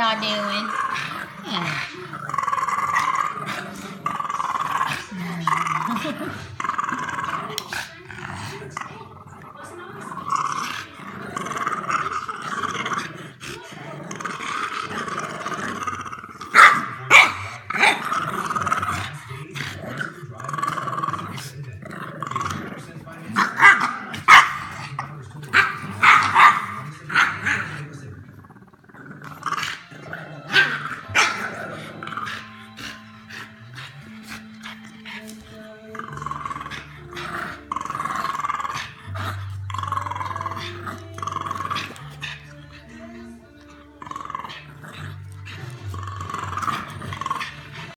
y'all doing? Yeah. Yeah.